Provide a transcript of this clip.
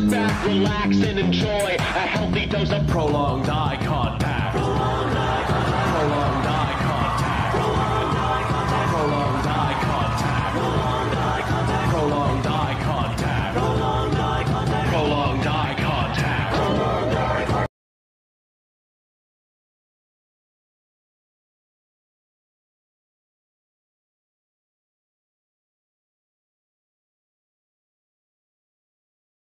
Sit back, relax, and enjoy a healthy dose of prolonged eye.